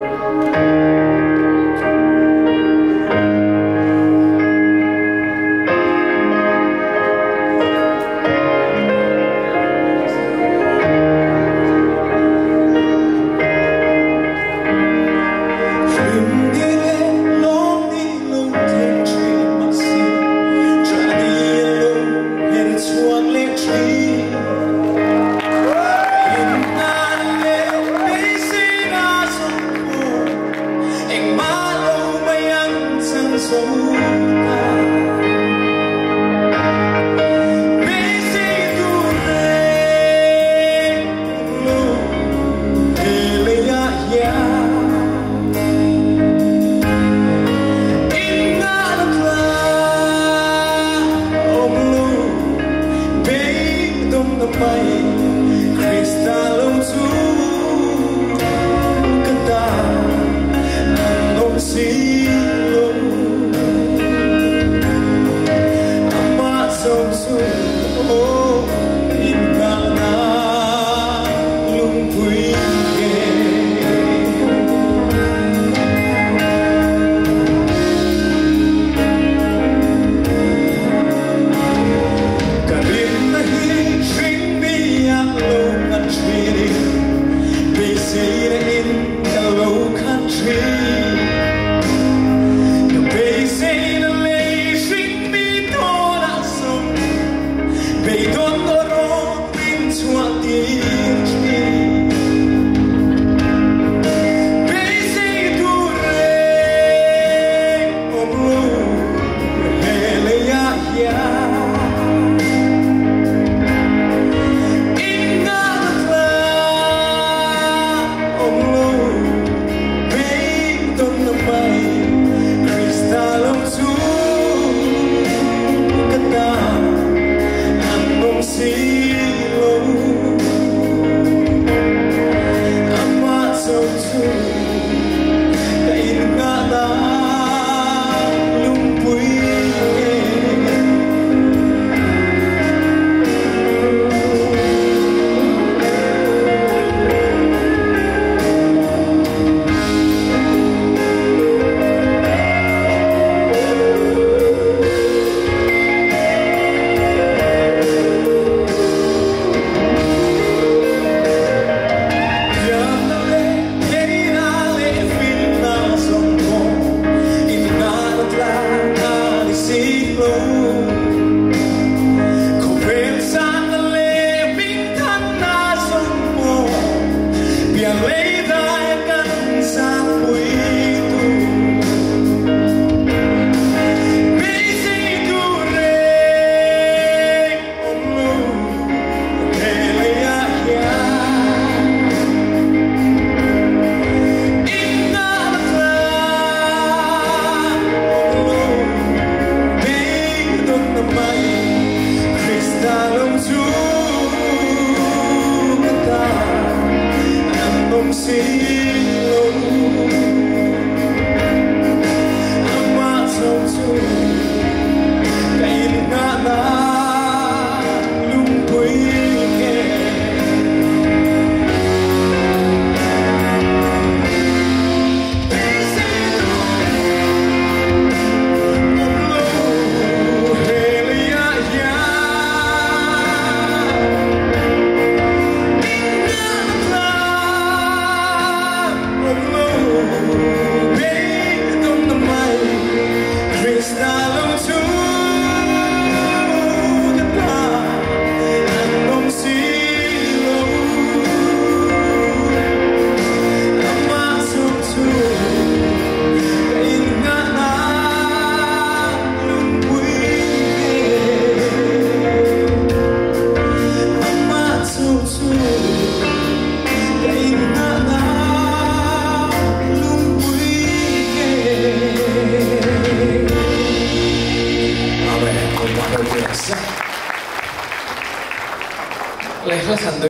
Música See it in the low country. 이렇게